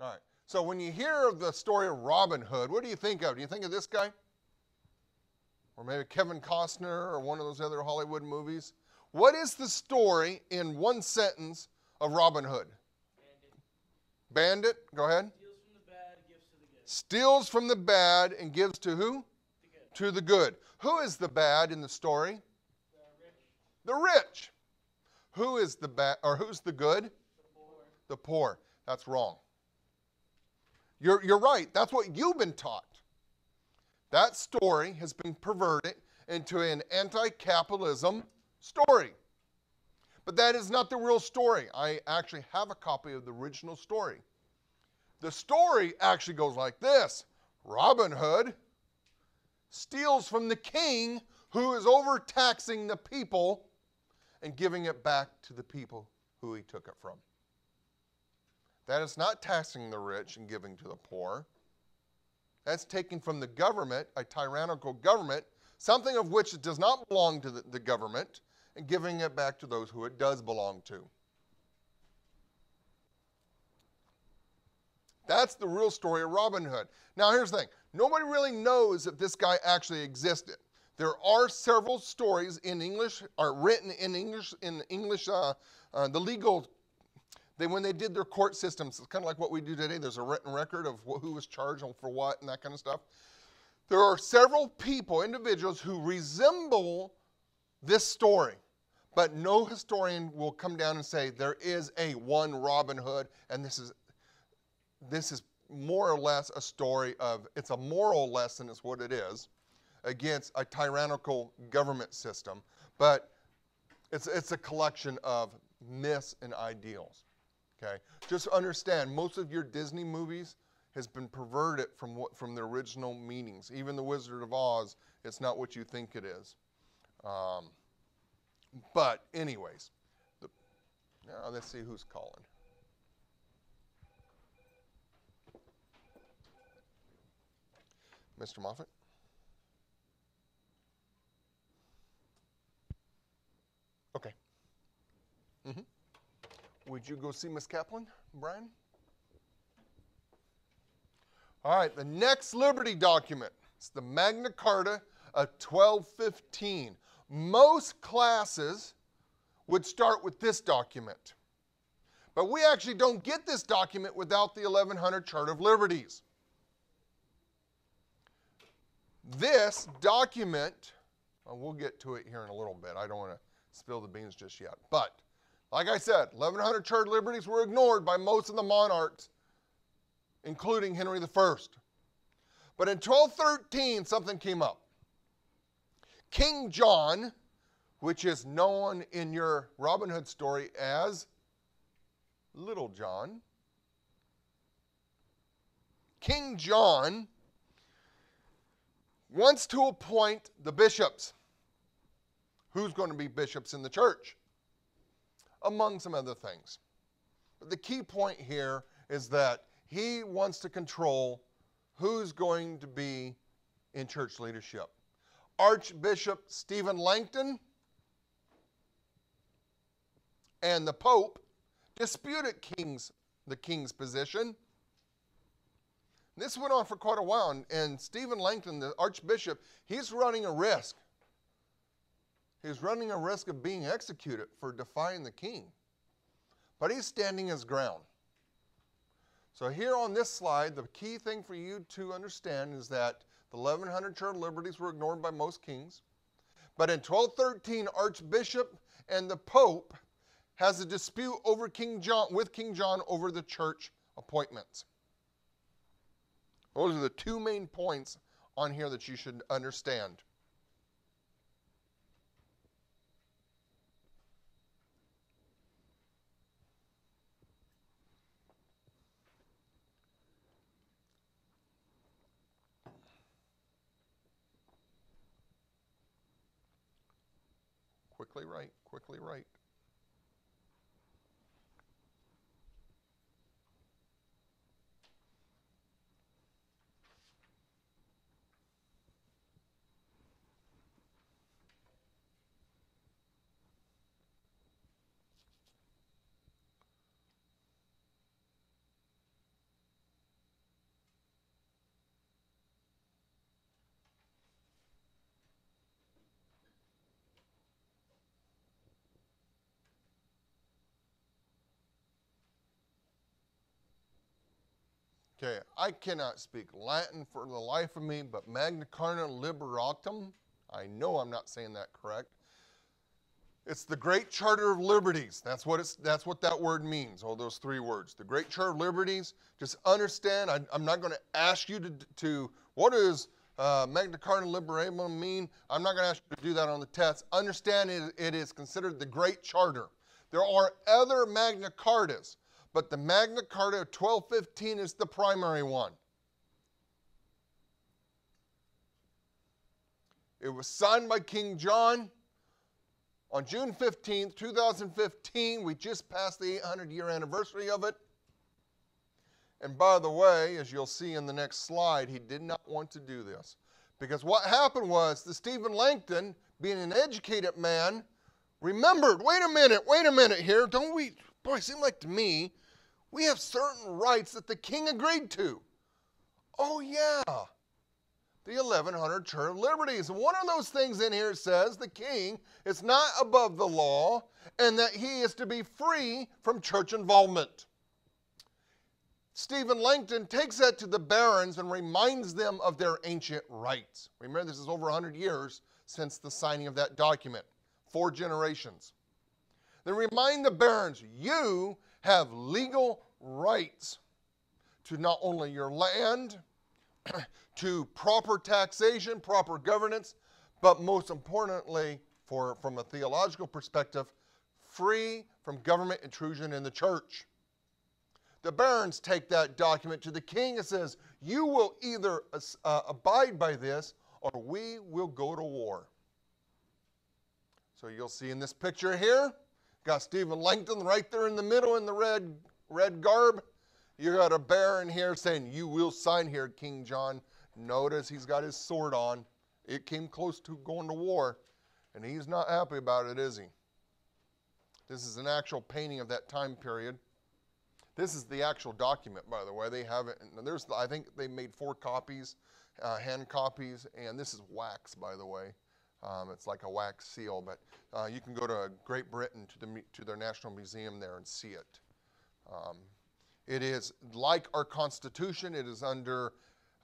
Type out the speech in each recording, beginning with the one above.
All right. So when you hear of the story of Robin Hood, what do you think of? Do you think of this guy? Or maybe Kevin Costner or one of those other Hollywood movies? What is the story in one sentence of Robin Hood? Bandit, Bandit, go ahead. Steals from the bad, and gives to the good. Steals from the bad and gives to who? The. To the good. Who is the bad in the story? The rich. The rich. Who is the bad or who's the good? The poor. The poor. That's wrong. You're, you're right. That's what you've been taught. That story has been perverted into an anti capitalism story. But that is not the real story. I actually have a copy of the original story. The story actually goes like this Robin Hood steals from the king who is overtaxing the people and giving it back to the people who he took it from. That is not taxing the rich and giving to the poor. That's taking from the government, a tyrannical government, something of which it does not belong to the, the government, and giving it back to those who it does belong to. That's the real story of Robin Hood. Now, here's the thing nobody really knows if this guy actually existed. There are several stories in English, are written in English, in English, uh, uh, the legal they, when they did their court systems, it's kind of like what we do today. There's a written record of who was charged for what and that kind of stuff. There are several people, individuals, who resemble this story, but no historian will come down and say there is a one Robin Hood, and this is this is more or less a story of it's a moral lesson, is what it is, against a tyrannical government system, but it's it's a collection of myths and ideals. Okay, just understand most of your Disney movies has been perverted from what from the original meanings. Even the Wizard of Oz, it's not what you think it is. Um, but anyways, the, now let's see who's calling. Mr. Moffett. Okay. Mm-hmm. Would you go see Miss Kaplan, Brian? All right, the next Liberty document. It's the Magna Carta of 1215. Most classes would start with this document. But we actually don't get this document without the 1100 Charter of Liberties. This document, well, we'll get to it here in a little bit. I don't want to spill the beans just yet. But like I said, 1100 Charter liberties were ignored by most of the monarchs, including Henry I. But in 1213, something came up. King John, which is known in your Robin Hood story as Little John, King John wants to appoint the bishops. Who's going to be bishops in the church? Among some other things. But the key point here is that he wants to control who's going to be in church leadership. Archbishop Stephen Langton and the Pope disputed king's, the king's position. This went on for quite a while, and, and Stephen Langton, the Archbishop, he's running a risk. He's running a risk of being executed for defying the king. But he's standing his ground. So, here on this slide, the key thing for you to understand is that the 1100 Charter Liberties were ignored by most kings. But in 1213, Archbishop and the Pope has a dispute over King John with King John over the church appointments. Those are the two main points on here that you should understand. Quickly write, quickly write. Okay, I cannot speak Latin for the life of me, but Magna Carta Liberatum, I know I'm not saying that correct. It's the Great Charter of Liberties. That's what it's. That's what that word means. All those three words. The Great Charter of Liberties. Just understand. I, am not going to ask you to to what does uh, Magna Carta Liberatum mean. I'm not going to ask you to do that on the test. Understand it, it is considered the Great Charter. There are other Magna Cartas, but the Magna Carta of 1215 is the primary one. It was signed by King John on June 15th, 2015. We just passed the 800 year anniversary of it. And by the way, as you'll see in the next slide, he did not want to do this. Because what happened was the Stephen Langton, being an educated man, remembered wait a minute, wait a minute here. Don't we, boy, it seemed like to me, we have certain rights that the king agreed to. Oh, yeah the 1100 Charter of Liberties. One of those things in here says the king is not above the law and that he is to be free from church involvement. Stephen Langton takes that to the barons and reminds them of their ancient rights. Remember, this is over 100 years since the signing of that document, four generations. Then remind the barons, you have legal rights to not only your land, to proper taxation, proper governance, but most importantly, for, from a theological perspective, free from government intrusion in the church. The barons take that document to the king and says, "You will either uh, abide by this, or we will go to war." So you'll see in this picture here, got Stephen Langton right there in the middle in the red red garb. You got a baron here saying, "You will sign here, King John." Notice he's got his sword on. It came close to going to war, and he's not happy about it, is he? This is an actual painting of that time period. This is the actual document, by the way. They have it. There's, I think they made four copies, uh, hand copies, and this is wax, by the way. Um, it's like a wax seal, but uh, you can go to Great Britain to, the, to their National Museum there and see it. Um, it is like our Constitution. It is under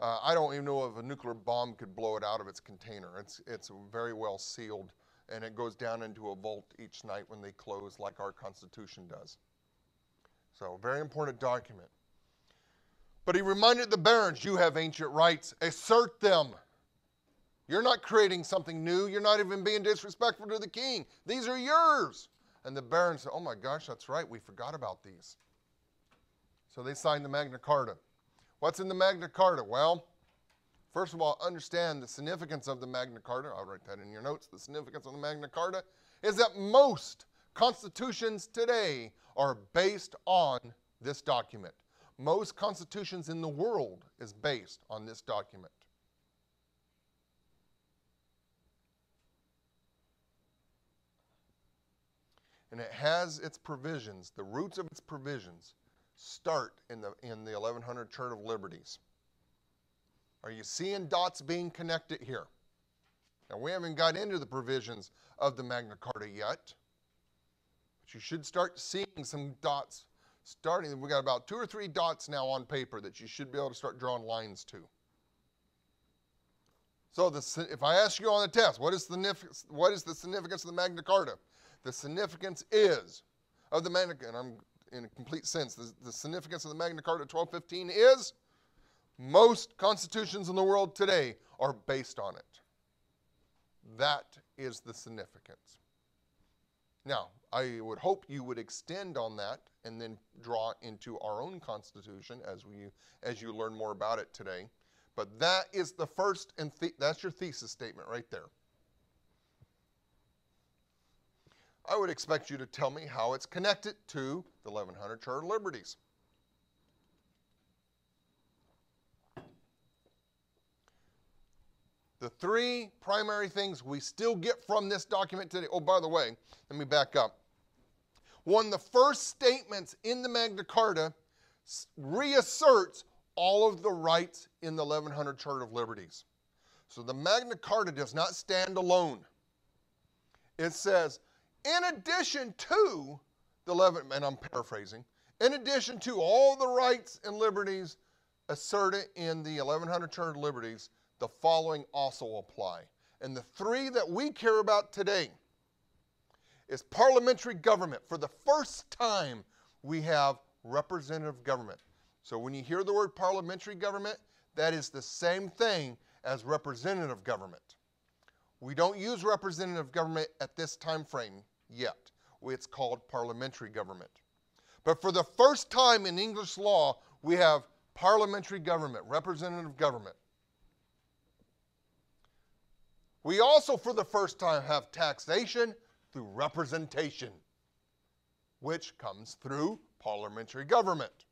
uh, I don't even know if a nuclear bomb could blow it out of its container. It's, it's very well sealed, and it goes down into a vault each night when they close, like our Constitution does. So, very important document. But he reminded the barons, you have ancient rights, assert them. You're not creating something new. You're not even being disrespectful to the king. These are yours. And the baron said, oh my gosh, that's right. We forgot about these. So they signed the Magna Carta. What's in the Magna Carta? Well, first of all, understand the significance of the Magna Carta. I'll write that in your notes. The significance of the Magna Carta is that most constitutions today are based on this document. Most constitutions in the world is based on this document. And it has its provisions, the roots of its provisions start in the, in the 1100 Chart of Liberties. Are you seeing dots being connected here? Now, we haven't got into the provisions of the Magna Carta yet, but you should start seeing some dots starting. We've got about two or three dots now on paper that you should be able to start drawing lines to. So, the, if I ask you on the test, what is, the, what is the significance of the Magna Carta? The significance is of the Magna and I'm in a complete sense. The, the significance of the Magna Carta 1215 is most constitutions in the world today are based on it. That is the significance. Now, I would hope you would extend on that and then draw into our own constitution as we as you learn more about it today. But that is the first and that's your thesis statement right there. I would expect you to tell me how it's connected to the 1100 Charter of Liberties. The three primary things we still get from this document today. Oh, by the way, let me back up. One the first statements in the Magna Carta reasserts all of the rights in the 1100 Charter of Liberties. So the Magna Carta does not stand alone. It says, in addition to the 11, and I'm paraphrasing, in addition to all the rights and liberties asserted in the 1100 Charter Liberties, the following also apply. And the three that we care about today is parliamentary government. For the first time, we have representative government. So when you hear the word parliamentary government, that is the same thing as representative government. We don't use representative government at this time frame yet. It's called parliamentary government. But for the first time in English law, we have parliamentary government, representative government. We also, for the first time, have taxation through representation, which comes through parliamentary government.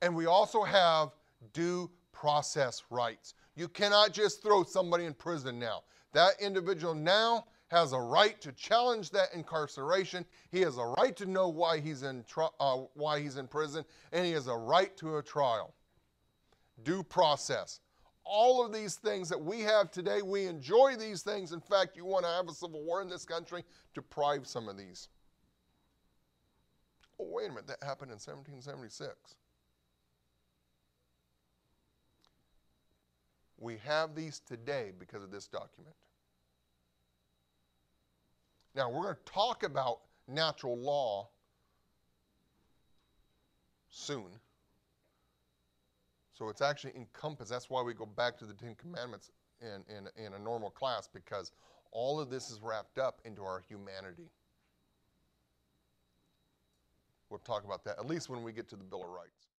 And we also have due process rights. You cannot just throw somebody in prison now. That individual now has a right to challenge that incarceration. He has a right to know why he's in uh, why he's in prison, and he has a right to a trial. Due process. All of these things that we have today, we enjoy these things. In fact, you want to have a civil war in this country, deprive some of these. Oh, wait a minute, that happened in 1776. We have these today because of this document. Now, we're going to talk about natural law soon. So it's actually encompassed. That's why we go back to the Ten Commandments in, in, in a normal class because all of this is wrapped up into our humanity. We'll talk about that at least when we get to the Bill of Rights.